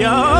yeah.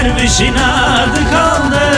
Dervişin adı kaldı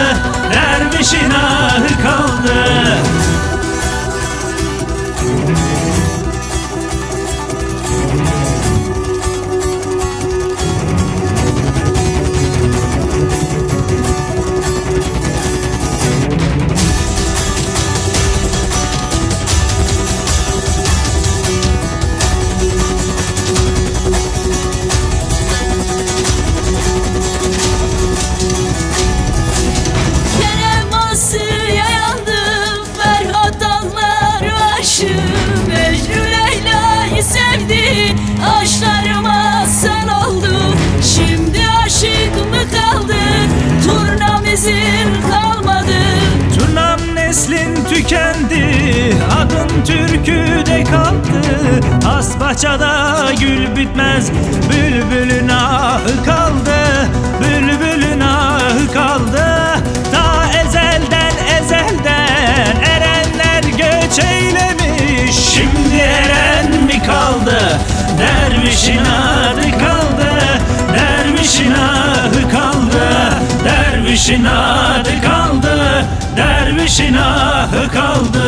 Hasbahçada gül bitmez. Bülbülün ahı kaldı Bülbülün ahı kaldı. Ta ezelden ezelden Erenler göç eylemiş. Şimdi eren mi kaldı? Dervişin adı kaldı Dervişin adı kaldı. Dervişin adı kaldı Dervişin ahı kaldı